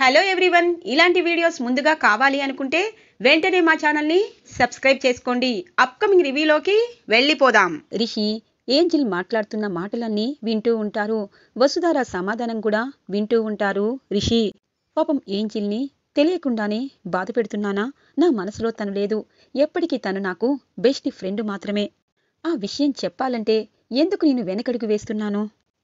Hello everyone ఇలాంటి videos ముందుగా కావాలి అనుకుంటే వెంటనే మా ఛానల్ని సబ్స్క్రైబ్ చేసుకోండి. అప్కమింగ్ రివ్యూలోకి వెళ్ళిపోదాం. రిషి ఏంజిల్ మాట్లాడుతున్న మాటలన్నీ వింటూ ఉంటారు. వసుధార సమాధానం కూడా వింటూ ఉంటారు. రిషి పాపం ఏంజిల్ని తెలియకుండానే బాధ పెడుతున్నానా? నా మనసులో తను లేదు. ఎప్పటికీ తను నాకు బెస్ట్ ఫ్రెండ్ మాత్రమే. ఆ విషయం చెప్పాలంటే ఎందుకు నేను వెనకడుగు వేస్తున్నాను?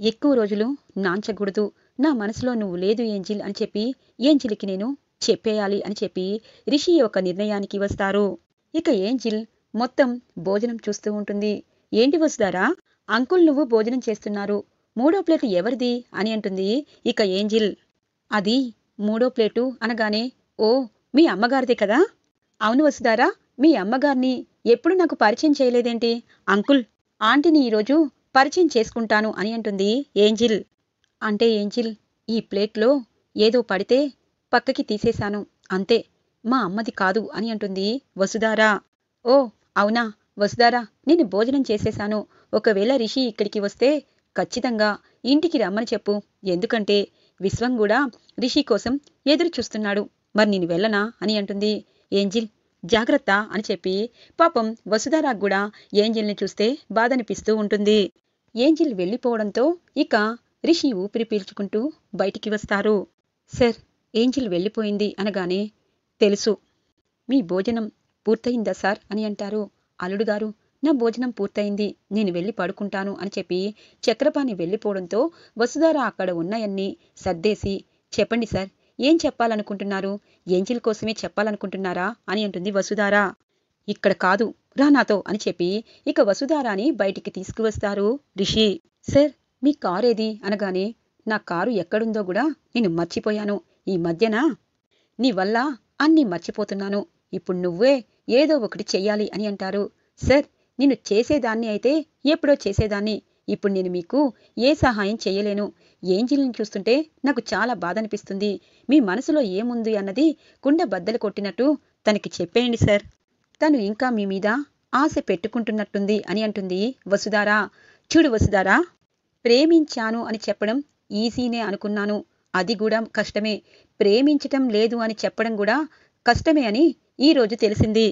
ఎక్కువ రోజులు నాంచకూడదు. నా మనసులో నువ్వు లేదు ఏంజిల్ అని చెప్పి ఏంజిల్కి నేను చెప్పేయాలి అని చెప్పి రిషి ఒక నిర్ణయానికి వస్తారు. ఇక ఏంజిల్ మొత్తం భోజనం చూస్తూ ఉంటుంది. ఏంటి వస్తారా అంకుల్ నువ్వు భోజనం చేస్తున్నారు. మూడో ప్లేటు ఎవరిది? అని అంటుంది ఇక ఏంజిల్. అది మూడో ప్లేటు అనగానే ఓ మీ అమ్మగారిదే కదా? అవును వసుదారా మీ అమ్మగారిని ఎప్పుడు నాకు పరిచయం చేయలేదేంటి? అంకుల్ ఆంటీని ఈరోజు పరిచయం చేసుకుంటాను అని అంటుంది ఏంజిల్. అంటే ఏంజిల్ ఈ ప్లేట్లో ఏదో పడితే పక్కకి తీసేశాను. అంతే మా అమ్మది కాదు అని అంటుంది వసుధారా. ఓ అవునా వసుధారా నేను భోజనం చేసేశాను. ఒకవేళ రిషి ఇక్కడికి వస్తే ఖచ్చితంగా ఇంటికి రమ్మని చెప్పు. ఎందుకంటే విశ్వం కూడా రిషి కోసం ఎదురు చూస్తున్నాడు. మరి నేను వెళ్ళనా అని అంటుంది ఏంజిల్. జాగ్రత్త అని చెప్పి పాపం వసుధారాకు కూడా ఏంజిల్ని చూస్తే బాధనిపిస్తూ ఉంటుంది. ఏంజిల్ వెళ్ళిపోవడంతో ఇక రిషి ఊపిరి పీల్చుకుంటూ బయటికి వస్తారు. సార్ ఏంజిల్ వెళ్ళిపోయింది అనగానే తెలుసు. మీ భోజనం పూర్తయిందా సార్ అని అంటారు. అల్లుడు గారు నా భోజనం పూర్తయింది. నేను వెళ్ళి పడుకుంటాను అని చెప్పి చక్రపాణి వెళ్ళిపోవడంతో వసుధార అక్కడ ఉన్నాయన్నీ సర్దేసి చెప్పండి సార్ ఏం చెప్పాలనుకుంటున్నారు? ఏంజిల్ కోసమే చెప్పాలనుకుంటున్నారా? అని అంటుంది వసుధార. ఇక్కడ కాదు రా నాతో అని చెప్పి ఇక వసుధారాని బయటికి తీసుకువస్తారు రిషి. సార్ మీ కారేది? అనగానే నా కారు ఎక్కడుందో కూడా నేను మర్చిపోయాను. ఈ మధ్యన? నీ వల్ల అన్నీ మర్చిపోతున్నాను. ఇప్పుడు నువ్వే ఏదో ఒకటి చెయ్యాలి అని అంటారు. సార్ నేను చేసేదాన్ని అయితే ఎప్పుడో చేసేదాన్ని. ఇప్పుడు నేను మీకు ఏ సహాయం చేయలేను ఏంజిల్ని చూస్తుంటే నాకు చాలా బాధ అనిపిస్తుంది మీ మనసులో ఏముంది అన్నది కుండ బద్దలు కొట్టినట్టు తనకి చెప్పేయండి సార్. తను ఇంకా మీ మీద ఆశ పెట్టుకుంటున్నట్టుంది అని అంటుంది వసుధారా. చూడు వసుధారా ప్రేమించాను అని చెప్పడం ఈజీనే అనుకున్నాను. అది కూడా కష్టమే. ప్రేమించటం లేదు అని చెప్పడం కూడా కష్టమే అని ఈ రోజు తెలిసింది.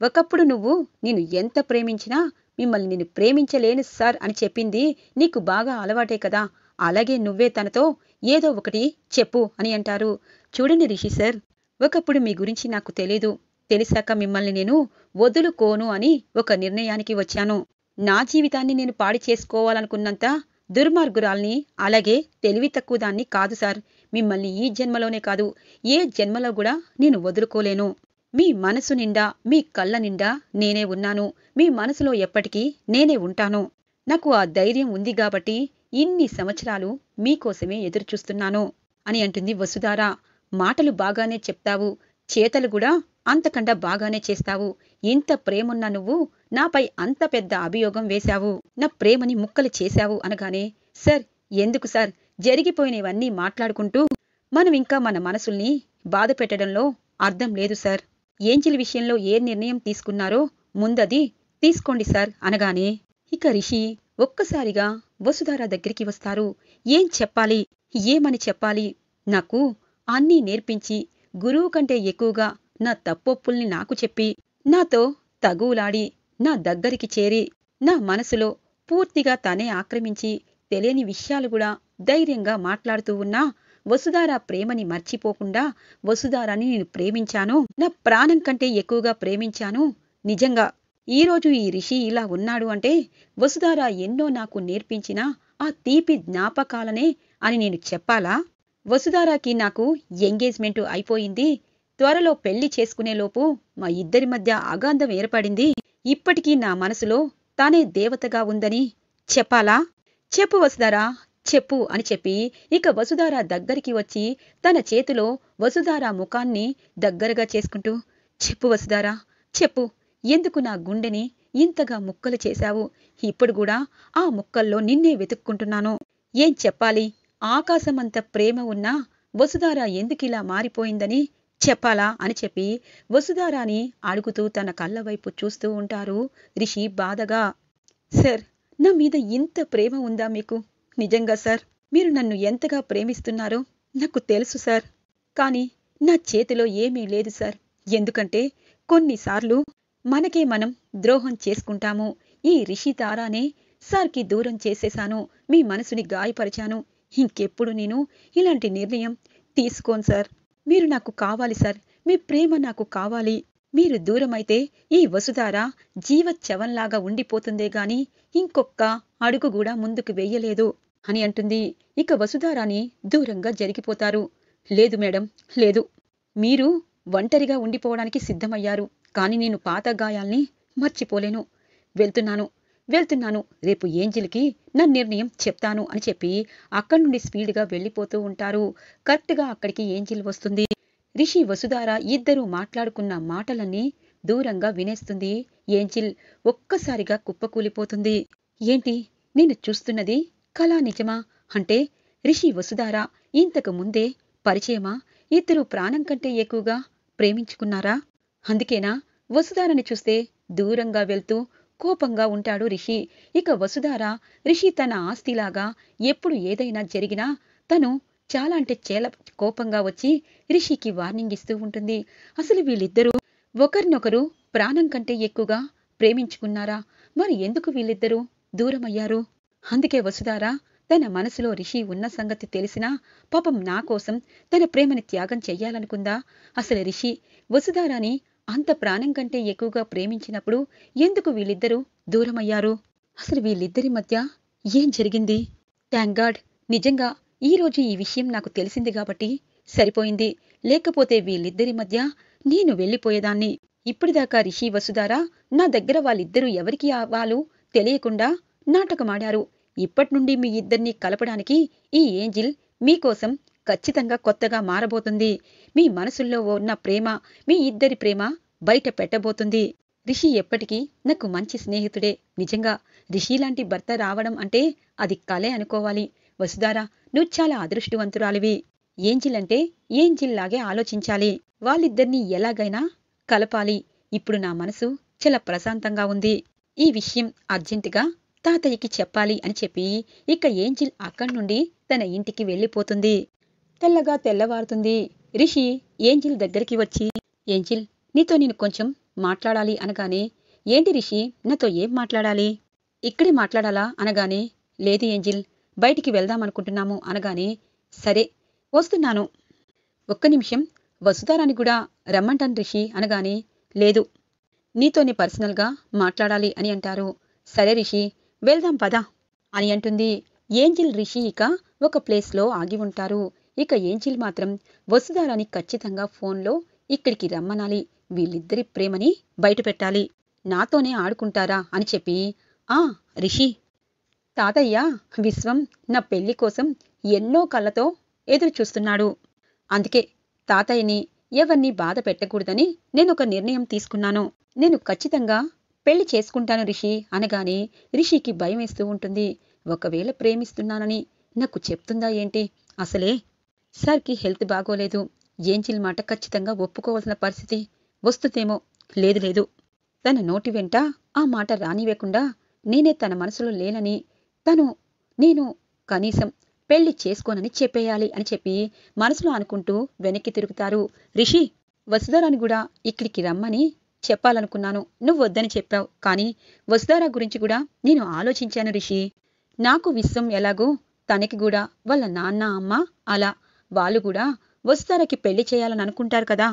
ఒకప్పుడు నువ్వు నేను ఎంత ప్రేమించినా మిమ్మల్ని నేను ప్రేమించలేను సార్ అని చెప్పింది నీకు బాగా అలవాటే కదా. అలాగే నువ్వే తనతో ఏదో ఒకటి చెప్పు అని అంటారు. చూడండి రిషి సార్ ఒకప్పుడు మీ గురించి నాకు తెలీదు. తెలిసాక మిమ్మల్ని నేను వదులుకోను అని ఒక నిర్ణయానికి వచ్చాను. నా జీవితాన్ని నేను పాడి చేసుకోవాలనుకున్నంత దుర్మార్గురాల్ని అలాగే తెలివి తక్కువ దాన్ని కాదు సార్. మిమ్మల్ని ఈ జన్మలోనే కాదు ఏ జన్మలో కూడా నేను వదులుకోలేను. మీ మనసు నిండా మీ కళ్ళ నిండా నేనే ఉన్నాను. మీ మనసులో ఎప్పటికీ నేనే ఉంటాను. నాకు ఆ ధైర్యం ఉంది కాబట్టి ఇన్ని సంవత్సరాలు మీకోసమే ఎదురుచూస్తున్నాను అని అంటుంది వసుధార. మాటలు బాగానే చెప్తావు చేతలు కూడా అంతకండా బాగానే చేస్తావు. ఇంత ప్రేమున్న నువ్వు నాపై అంత పెద్ద అభియోగం వేశావు. నా ప్రేమని ముక్కలు చేశావు అనగానే సార్ ఎందుకు సార్? జరిగిపోయినవన్నీ మాట్లాడుకుంటూ మనం ఇంకా మన మనసుల్ని బాధ పెట్టడంలో అర్థం లేదు సార్. ఏంజిల్ విషయంలో ఏ నిర్ణయం తీసుకున్నారో ముందది తీసుకోండి సార్ అనగానే ఇక రిషి ఒక్కసారిగా వసుధార దగ్గరికి వస్తారు. ఏం చెప్పాలి? ఏమని చెప్పాలి? నాకు అన్నీ నేర్పించి గురువు కంటే ఎక్కువగా నా తప్పొప్పుల్ని నాకు చెప్పి నాతో తగువులాడి నా దగ్గరికి చేరి నా మనసులో పూర్తిగా తనే ఆక్రమించి తెలియని విషయాలు కూడా ధైర్యంగా మాట్లాడుతూ ఉన్నా వసుధార ప్రేమని మర్చిపోకుండా వసుధారాని నేను ప్రేమించాను. నా ప్రాణం కంటే ఎక్కువగా ప్రేమించాను. నిజంగా ఈరోజు ఈ రిషి ఇలా ఉన్నాడు అంటే వసుధార ఎన్నో నాకు నేర్పించిన ఆ తీపి జ్ఞాపకాలనే అని నేను చెప్పాలా? వసుధారాకి నాకు ఎంగేజ్మెంటు అయిపోయింది. త్వరలో పెళ్ళి చేసుకునేలోపు మా ఇద్దరి మధ్య అగాధం ఏర్పడింది. ఇప్పటికీ నా మనసులో తానే దేవతగా ఉందని చెప్పాలా? చెప్పు వసుధారా చెప్పు అని చెప్పి ఇక వసుధార దగ్గరికి వచ్చి తన చేతిలో వసుధార ముఖాన్ని దగ్గరగా చేసుకుంటూ చెప్పు వసుధారా చెప్పు ఎందుకు నా గుండెని ఇంతగా ముక్కలు చేశావు? ఇప్పుడు కూడా ఆ ముక్కల్లో నిన్నే వెతుక్కుంటున్నాను. ఏం చెప్పాలి? ఆకాశమంత ప్రేమ ఉన్నా వసుధార ఎందుకిలా మారిపోయిందని చెప్పాలా అని చెప్పి వసుధారాని అడుగుతూ తన కళ్ళ వైపు చూస్తూ ఉంటారు. రిషి బాధగా సార్ నా మీద ఇంత ప్రేమ ఉందా మీకు? నిజంగా సార్ మీరు నన్ను ఎంతగా ప్రేమిస్తున్నారో నాకు తెలుసు సార్. కానీ నా చేతిలో ఏమీ లేదు సార్. ఎందుకంటే కొన్నిసార్లు మనకే మనం ద్రోహం చేసుకుంటాము. ఈ రిషి తారానే సార్కి దూరం చేసేశాను. మీ మనసుని గాయపరిచాను. ఇంకెప్పుడు నేను ఇలాంటి నిర్ణయం తీసుకోను సార్. మీరు నాకు కావాలి సార్. మీ ప్రేమ నాకు కావాలి. మీరు దూరమైతే ఈ వసుధార జీవచ్చవంలాగా ఉండిపోతుందే గాని ఇంకొక్క అడుగు కూడా ముందుకు వెయ్యలేదు అని అంటుంది. ఇక వసుధారాని దూరంగా జరిగిపోతారు. లేదు మేడం లేదు. మీరు ఒంటరిగా ఉండిపోవడానికి సిద్ధమయ్యారు. కానీ నేను పాత గాయాల్ని మర్చిపోలేను. వెళ్తున్నాను. వెళ్తున్నాను. రేపు ఏంజిల్కి నా నిర్ణయం చెప్తాను అని చెప్పి అక్కడి నుండి స్పీడ్గా వెళ్ళిపోతూ ఉంటారు. కరెక్ట్గా అక్కడికి ఏంజిల్ వస్తుంది. రిషి వసుధార ఇద్దరూ మాట్లాడుకున్న మాటలన్నీ దూరంగా వినేస్తుంది. ఏంజిల్ ఒక్కసారిగా కుప్పకూలిపోతుంది. ఏంటి? నేను చూస్తున్నది కళా నిజమా? అంటే రిషి వసుధార ఇంతకు ముందే పరిచయమా? ఇద్దరు ప్రాణం కంటే ఎక్కువగా ప్రేమించుకున్నారా? అందుకేనా? వసుధారని చూస్తే దూరంగా వెళ్తూ కోపంగా ఉంటాడు రిషి. ఇక వసుధార రిషి తన ఆస్తిలాగా ఎప్పుడు ఏదైనా జరిగినా తను చాలా అంటే చేల కోపంగా వచ్చి రిషికి వార్నింగ్ ఇస్తూ ఉంటుంది. అసలు వీళ్ళిద్దరూ ఒకరినొకరు ప్రాణం కంటే ఎక్కువగా ప్రేమించుకున్నారా? మరి ఎందుకు వీళ్ళిద్దరూ దూరమయ్యారు? అందుకే వసుధార తన మనసులో రిషి ఉన్న సంగతి తెలిసినా పాపం నా కోసం తన ప్రేమని త్యాగం చెయ్యాలనుకుందా? అసలు రిషి వసుధారాని అంత ప్రాణం కంటే ఎక్కువగా ప్రేమించినప్పుడు ఎందుకు వీళ్ళిద్దరూ దూరమయ్యారు? అసలు వీళ్ళిద్దరి మధ్య ఏం జరిగింది? థ్యాంక్ గాడ్ నిజంగా ఈ రోజు ఈ విషయం నాకు తెలిసింది కాబట్టి సరిపోయింది. లేకపోతే వీళ్ళిద్దరి మధ్య నేను వెళ్ళిపోయేదాన్ని. ఇప్పటిదాకా రిషి వసుధారా నా దగ్గర వాళ్ళిద్దరూ ఎవరికి ఆ- వాళ్ళు తెలియకుండా నాటకమాడారు. ఇప్పటి నుండి మీ ఇద్దరిని కలపడానికి ఈ ఏంజిల్ మీకోసం ఖచ్చితంగా కొత్తగా మారబోతుంది. మీ మనసుల్లో ఉన్న ప్రేమ మీ ఇద్దరి ప్రేమ బయట పెట్టబోతుంది. రిషి ఎప్పటికీ నాకు మంచి స్నేహితుడే. నిజంగా రిషి లాంటి భర్త రావడం అంటే అది కలే అనుకోవాలి. వసుధారా నువ్వు చాలా అదృష్టవంతురాలివి. ఏంజిల్ అంటే ఏంజిల్ లాగే ఆలోచించాలి. వాళ్ళిద్దరినీ ఎలాగైనా కలపాలి. ఇప్పుడు నా మనసు చాలా ప్రశాంతంగా ఉంది. ఈ విషయం అర్జెంటుగా తాతయ్యకి చెప్పాలి అని చెప్పి ఇక ఏంజిల్ అక్కడి నుండి తన ఇంటికి వెళ్ళిపోతుంది. తెల్లగా తెల్లవారుతుంది. రిషి ఏంజిల్ దగ్గరికి వచ్చి ఏంజిల్ నీతో నేను కొంచెం మాట్లాడాలి అనగానే ఏంటి రిషి నాతో ఏం మాట్లాడాలి? ఇక్కడే మాట్లాడాలా అనగానే లేదు ఏంజిల్ బయటికి వెళ్దామనుకుంటున్నాము అనగానే సరే వస్తున్నాను. ఒక్క నిమిషం వసుధారాని కూడా రమ్మంటాను రిషి అనగానే లేదు నీతోని పర్సనల్గా మాట్లాడాలి అని అంటారు. సరే రిషి వెళ్దాం పద అని అంటుంది. ఏంజిల్ రిషి ఇక ఒక ప్లేస్లో ఆగి ఉంటారు. ఇక ఏంజిల్ మాత్రం వసుధారాని ఖచ్చితంగా ఫోన్లో ఇక్కడికి రమ్మనాలి. వీళ్ళిద్దరి ప్రేమని బయటపెట్టాలి. నాతోనే ఆడుకుంటారా అని చెప్పి ఆ రిషి. తాతయ్య విశ్వం నా పెళ్ళి కోసం ఎన్నో కళ్ళతో ఎదురు చూస్తున్నాడు అందుకే తాతయ్యని ఎవరిని బాధ పెట్టకూడదని నేను ఒక నిర్ణయం తీసుకున్నాను. నేను ఖచ్చితంగా పెళ్ళి చేసుకుంటాను రిషి అనగానే రిషికి భయం వేస్తూ ఉంటుంది. ఒకవేళ ప్రేమిస్తున్నానని నాకు చెప్తుందా ఏంటి? అసలే సార్కి హెల్త్ బాగోలేదు. ఏంజిల్ మాట ఖచ్చితంగా ఒప్పుకోవాల్సిన పరిస్థితి వస్తుందేమో లేదు లేదు. తన నోటి వెంట ఆ మాట రానివ్వకుండా నేనే తన మనసులో లేనని తను నేను కనీసం పెళ్ళి చేసుకోనని చెప్పేయాలి అని చెప్పి మనసులో అనుకుంటూ వెనక్కి తిరుగుతారు. రిషి వసుధారాని కూడా ఇక్కడికి రమ్మని చెప్పాలనుకున్నాను. నువ్వు వద్దని చెప్పావు. కానీ వసుధారా గురించి కూడా నేను ఆలోచించాను రిషి. నాకు విశ్వం ఎలాగో తనకి కూడా వాళ్ళ నాన్న అమ్మ అలా వాళ్ళు కూడా వసుధారకి పెళ్ళి చేయాలని అనుకుంటారు కదా.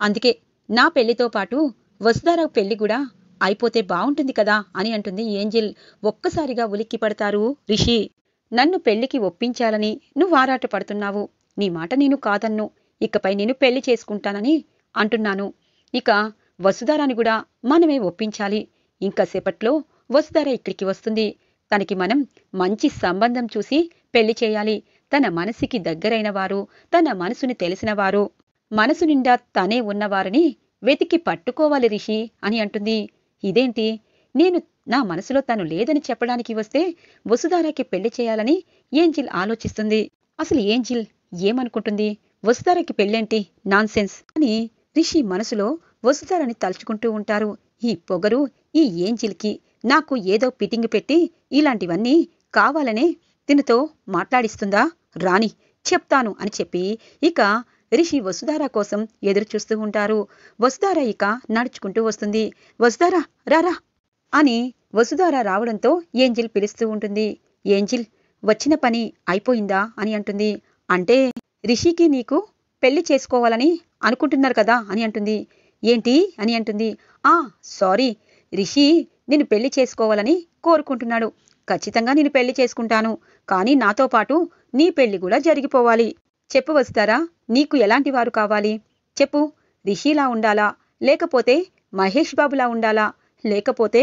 అందుకే నా పెళ్ళితో పాటు వసుధార పెళ్ళి కూడా అయిపోతే బాగుంటుంది కదా అని అంటుంది ఏంజిల్. ఒక్కసారిగా ఉలిక్కి పడతారు రిషి. నన్ను పెళ్ళికి ఒప్పించాలని నువ్వు ఆరాట పడుతున్నావు. నీ మాట నేను కాదన్ను. ఇకపై నేను పెళ్ళి చేసుకుంటానని అంటున్నాను. ఇక వసుధారాని కూడా మనమే ఒప్పించాలి. ఇంకా సేపట్లో వసుధార ఇక్కడికి వస్తుంది. తనకి మనం మంచి సంబంధం చూసి పెళ్ళి చేయాలి. తన మనసుకి దగ్గరైన వారు తన మనసుని తెలిసినవారు. మనసు నిండా తనే ఉన్నవారిని వెతికి పట్టుకోవాలి రిషి అని అంటుంది. ఇదేంటి? నేను నా మనసులో తను లేదని చెప్పడానికి వస్తే వసుధారాకి పెళ్ళి చేయాలని ఏంజిల్ ఆలోచిస్తుంది. అసలు ఏంజిల్ ఏమనుకుంటుంది? వసుధారకి పెళ్ళేంటి? నాన్సెన్స్ అని రిషి మనసులో వసుధారని తలుచుకుంటూ ఉంటారు. ఈ పొగరు ఈ ఏంజిల్కి నాకు ఏదో పిటింగ్ పెట్టి ఇలాంటివన్నీ కావాలనే తినతో మాట్లాడిస్తుందా? రాణి చెప్తాను అని చెప్పి ఇక రిషి వసుధార కోసం ఎదురు చూస్తూ ఉంటారు. వసుధార ఇక నడుచుకుంటూ వస్తుంది. వసుధార రారా అని వసుధార రావడంతో ఏంజిల్ పిలుస్తూ ఉంటుంది. ఏంజిల్ వచ్చిన పని అయిపోయిందా అని అంటుంది. అంటే రిషికి నీకు పెళ్ళి చేసుకోవాలని అనుకుంటున్నారు కదా అని అంటుంది. ఏంటి అని అంటుంది. ఆ సారీ రిషి నిన్ను పెళ్ళి చేసుకోవాలని కోరుకుంటున్నాడు. ఖచ్చితంగా నేను పెళ్ళి చేసుకుంటాను. కానీ నాతో పాటు నీ పెళ్ళి కూడా జరిగిపోవాలి. చెప్పు వస్తారా నీకు ఎలాంటి వారు కావాలి? చెప్పు. రిషిలా ఉండాలా? లేకపోతే మహేష్ బాబులా ఉండాలా? లేకపోతే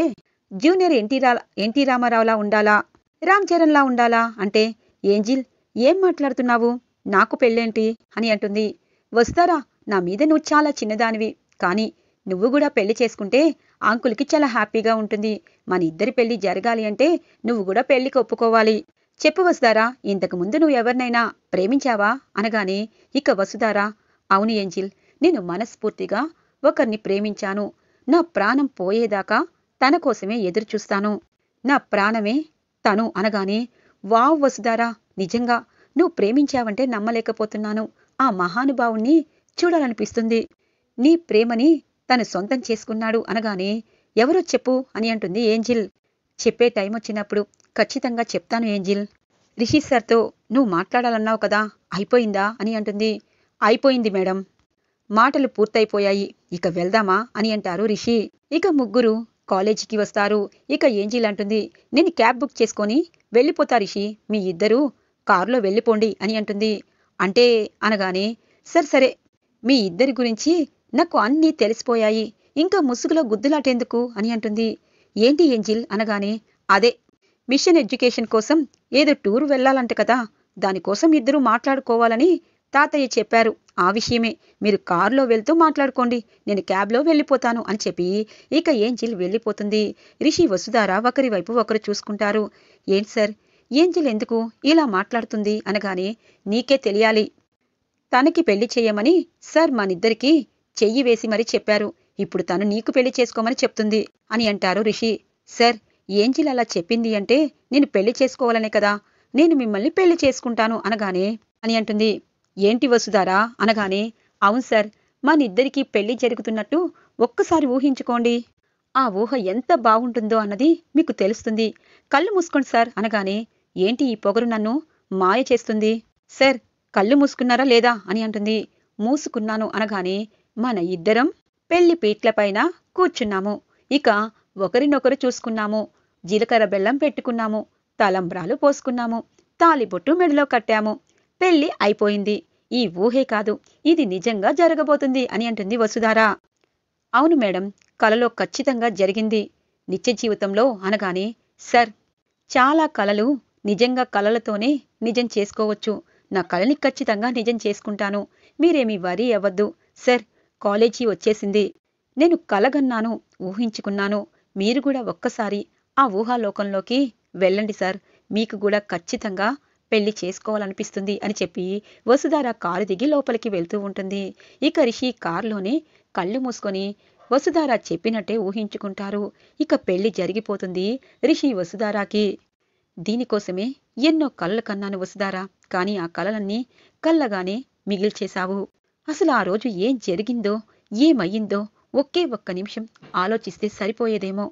జూనియర్ ఎన్టీ రా ఎన్టీ రామారావులా ఉండాలా? రామ్ చరణ్లా ఉండాలా? అంటే ఏంజిల్ ఏం మాట్లాడుతున్నావు? నాకు పెళ్ళేంటి అని అంటుంది. వస్తారా నా మీద నువ్వు చాలా చిన్నదానివి. కానీ నువ్వు కూడా పెళ్ళి చేసుకుంటే అంకుల్కి చాలా హ్యాపీగా ఉంటుంది. మన ఇద్దరి పెళ్ళి జరగాలి అంటే నువ్వు కూడా పెళ్ళికి ఒప్పుకోవాలి. చెప్పు వసుదారా ఇంతకు ముందు నువ్వు ఎవరినైనా ప్రేమించావా? అనగానే ఇక వసుదారా అవును ఏంజిల్ నేను మనస్ఫూర్తిగా ఒకరిని ప్రేమించాను. నా ప్రాణం పోయేదాకా తన కోసమే ఎదురుచూస్తాను. నా ప్రాణమే తను అనగానే వావ్ వసుదారా నిజంగా నువ్వు ప్రేమించావంటే నమ్మలేకపోతున్నాను. ఆ మహానుభావుణ్ణి చూడాలనిపిస్తుంది. నీ ప్రేమని తను సొంతం చేసుకున్నాడు అనగానే ఎవరో చెప్పు అని అంటుంది ఏంజిల్. చెప్పే టైం వచ్చినప్పుడు ఖచ్చితంగా చెప్తాను ఏంజిల్. రిషి సార్తో నువ్వు మాట్లాడాలన్నావు కదా అయిపోయిందా? అని అంటుంది. అయిపోయింది మేడం. మాటలు పూర్తయిపోయాయి. ఇక వెళ్దామా? అని అంటారు రిషి. ఇక ముగ్గురు కాలేజీకి వస్తారు. ఇక ఏంజిల్ అంటుంది నేను క్యాబ్ బుక్ చేసుకొని వెళ్ళిపోతా రిషి. మీ ఇద్దరూ కారులో వెళ్ళిపోండి అని అంటుంది. అంటే అనగానే సరే సరే. మీ ఇద్దరి గురించి నాకు అన్నీ తెలిసిపోయాయి. ఇంకా ముసుగులో గుద్దులాటేందుకు అని అంటుంది. ఏంటి ఏంజిల్? అనగానే అదే మిషన్ ఎడ్యుకేషన్ కోసం ఏదో టూర్ వెళ్ళాలంట కదా. దానికోసం ఇద్దరూ మాట్లాడుకోవాలని తాతయ్య చెప్పారు. ఆ విషయమే. మీరు కారులో వెళ్తూ మాట్లాడుకోండి. నేను క్యాబ్లో వెళ్ళిపోతాను అని చెప్పి ఇక ఏంజిల్ వెళ్ళిపోతుంది. రిషి వసుధార ఒకరి వైపు ఒకరు చూసుకుంటారు. ఏంటి సార్? ఏంజిల్ ఎందుకు ఇలా మాట్లాడుతుంది? అనగానే నీకే తెలియాలి. తనకి పెళ్ళి చేయమని సార్ మనిద్దరికీ చెయ్యి వేసి మరీ చెప్పారు. ఇప్పుడు తను నీకు పెళ్ళి చేసుకోమని చెప్తుంది అని అంటారు రిషి. సార్ ఏంజిల్ అలా చెప్పింది అంటే నేను పెళ్ళి చేసుకోవాలనే కదా. నేను మిమ్మల్ని పెళ్ళి చేసుకుంటాను అనగానే అని అంటుంది. ఏంటి వసుదారా అనగానే అవును సార్ మనిద్దరికీ పెళ్ళి జరుగుతున్నట్టు ఒక్కసారి ఊహించుకోండి. ఆ ఊహ ఎంత బాగుంటుందో అన్నది మీకు తెలుస్తుంది. కళ్ళు మూసుకోండి సార్ అనగానే ఏంటి ఈ పొగరు నన్ను మాయ చేస్తుంది? సార్ కళ్ళు మూసుకున్నారా లేదా? అని అంటుంది. మూసుకున్నాను అనగానే మన ఇద్దరం పెళ్ళి పీట్లపైన కూర్చున్నాము. ఇక ఒకరినొకరు చూసుకున్నాము. జీలకర్ర బెల్లం పెట్టుకున్నాము. తలంబ్రాలు పోసుకున్నాము. తాలిబొట్టు మెడలో కట్టాము. పెళ్ళి అయిపోయింది. ఈ ఊహే కాదు. ఇది నిజంగా జరగబోతుంది అని అంటుంది వసుధారా. అవును మేడం కలలో ఖచ్చితంగా జరిగింది. నిత్య జీవితంలో అనగానే సర్ చాలా కలలు నిజంగా కలలతోనే నిజం చేసుకోవచ్చు. నా కలని ఖచ్చితంగా నిజం చేసుకుంటాను. మీరేమీ వరీ అవ్వద్దు. సర్ కాలేజీ వచ్చేసింది. నేను కలగన్నాను ఊహించుకున్నాను. మీరు కూడా ఒక్కసారి ఆ ఊహాలోకంలోకి వెళ్ళండి సార్. మీకు కూడా ఖచ్చితంగా పెళ్ళి చేసుకోవాలనిపిస్తుంది అని చెప్పి వసుధార కారు దిగి లోపలికి వెళ్తూ ఉంటుంది. ఇక రిషి కారులోనే కళ్ళు మూసుకొని వసుధార చెప్పినట్టే ఊహించుకుంటారు. ఇక పెళ్ళి జరిగిపోతుంది రిషి వసుధారాకి. దీనికోసమే ఎన్నో కలలు కన్నాను వసుధారా. కానీ ఆ కలలన్నీ కళ్ళగానే మిగిల్చేశావు. అసలు ఆ రోజు ఏం జరిగిందో ఏమయ్యిందో ఒకే ఒక్క నిమిషం ఆలోచిస్తే సరిపోయేదేమో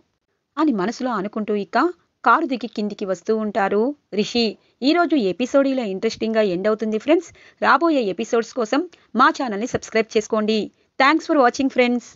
అని మనసులో అనుకుంటూ ఇక కారు దిగి కిందికి వస్తూ ఉంటారు రిషి. ఈరోజు ఎపిసోడ్ ఇలా ఇంట్రెస్టింగ్గా ఎండ్ అవుతుంది ఫ్రెండ్స్. రాబోయే ఎపిసోడ్స్ కోసం మా ఛానల్ని సబ్స్క్రైబ్ చేసుకోండి. Thanks for watching friends.